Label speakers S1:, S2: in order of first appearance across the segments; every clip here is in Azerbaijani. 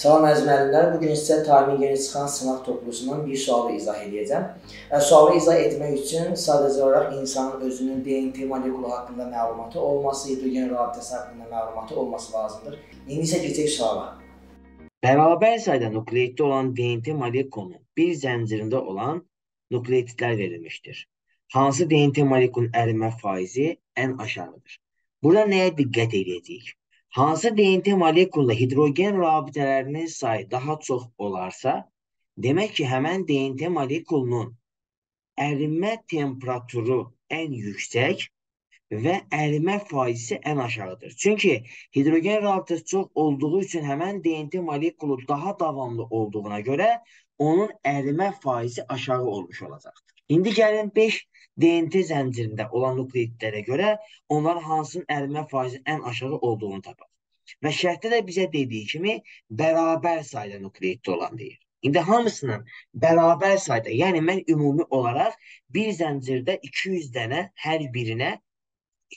S1: Salam əziz müəllimlər, bu gün sizə talimin yeni çıxan sınaq toplusundan bir sualı izah edəcəm. Sualı izah etmək üçün sadəcə olaraq insanın özünün DNT molekulu haqqında məlumatı olması, hidrogen rabitəsi haqqında məlumatı olması lazımdır. İndi isə keçək suala.
S2: Bərabər sayda nukleiddə olan DNT molekulunun bir zəncirində olan nukleidlər verilmişdir. Hansı DNT molekulunun ərimə faizi ən aşağıdır? Burada nəyə diqqət edəcəyik? Hansı DNT molekulunda hidrogen rabitələrinin sayı daha çox olarsa, demək ki, həmən DNT molekulunun ərimə temperaturu ən yüksək və ərimə faizi ən aşağıdır. Çünki hidrogen rabitəsi çox olduğu üçün həmən DNT molekulu daha davamlı olduğuna görə onun ərimə faizi aşağı olmuş olacaqdır. İndi gəlin 5 DNT zəncirində olan nukleidlərə görə onların hansının ərimə faizi ən aşağı olduğunu tapaq. Və şərtdə də bizə dediyi kimi bərabər sayda nukleiddə olan deyir. İndi hamısının bərabər sayda, yəni mən ümumi olaraq bir zəncirdə 200 dənə hər birinə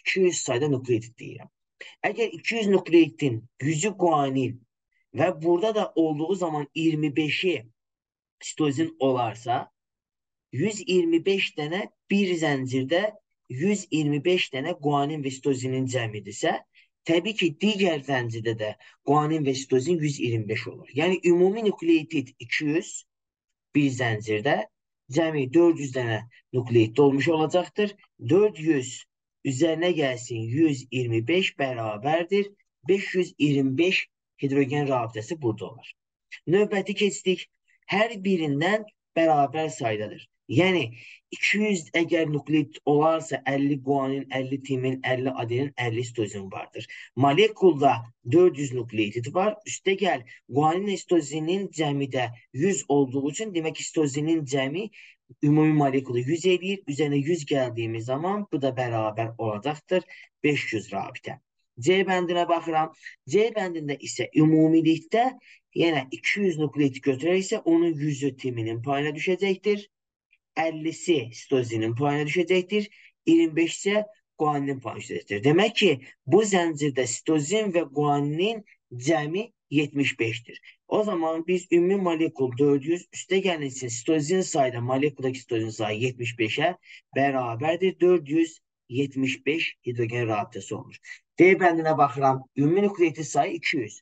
S2: 200 sayda nukleid deyirəm. Əgər 200 nukleidin 100-ü guanin və burada da olduğu zaman 25-i sitozin olarsa, 125 dənə bir zəncirdə 125 dənə guanin və sitozinin cəmidirsə, təbii ki, digər zəncirdə də guanin və sitozin 125 olur. Yəni ümumi nukleotid 200 bir zəncirdə cəmi 400 dənə nukleotid olmuş olacaqdır. 400 üzərinə gəlsin 125 bərabərdir. 525 hidrogen rabitəsi burada olur. Növbəti keçdik. Hər birindən bərabər saydadır. Yəni 200 əgər nukleid olarsa 50 guanin, 50 timin, 50 adenin, 50 sitozin vardır. Molekulda 400 nukleid var. Üstə gəl guanin sitozinin cəmi də 100 olduğu üçün demək ki, sitozinin cəmi ümumi molekulu 100 eləyir. Üzərinə 100 gəldiyimiz zaman bu da bərabər olacaqdır 500 rabitə. C bəndinə baxıram. C bəndində isə ümumilikdə yenə 200 nukleid götürərsə onun 100-ü timinin payına düşəcəkdir. 50-si sitozinin payına düşəcəkdir. 25 isə guaninin payına düşəcəkdir. Demək ki, bu zəncirdə sitozin və guaninin cəmi 75-dir. O zaman biz ümumi molekul 400 üstə gəlirsə sitozin sayda molekuldakı sitozin sayı 75-ə bərabərdir. 475 hidrogen rabitəsi olmuş. D bəndinə baxıram. Ümumi nukleotit sayı 200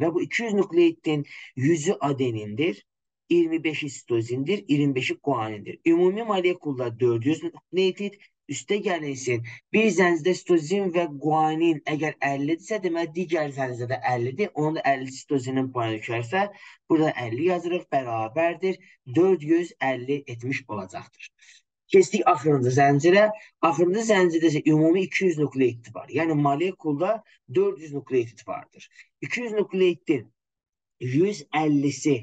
S2: və bu 200 nukleotitin 100-ü adenindir. 25'i sitozindir, 25'i guanindir. Ümumi molekulda 400 nukleotid üstə gəlirsin. Bir zəncirdə sitozin və guanin əgər 50-dirsə, deməli digər zəncirdə 50-dir. Onun da 50 sitozinin payına düşərsə, burada 50 yazırıq, bərabərdir. 450 etmiş olacaqdır. Keçdik axırıncı zəncirə. Axırıncı zəncirdə isə ümumi 200 nukleotid var. Yəni molekulda 400 nukleotid vardır. 200 nukleotidin 150-si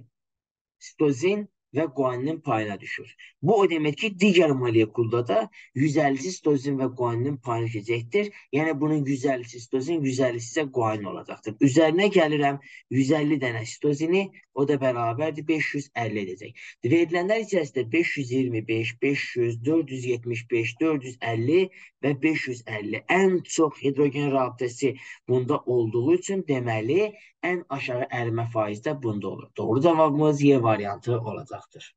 S2: sitozin və guaninin payına düşür. Bu o demək ki, digər molekulda da 150 sitozin və guaninin payına düşəcəkdir. Yəni bunun 150 sitozin, 150 isə guanin olacaqdır. Üzərinə gəlirəm 150 dənə sitozini, o da bərabərdir 550 edəcək. Verilənlər içərisində 525, 500, 475, 450 və 550 ən çox hidrogen rabitəsi bunda olduğu üçün deməli ən aşağı ərimə faizi də bunda olur. Doğru cavabımız Y variantı olacaqdır.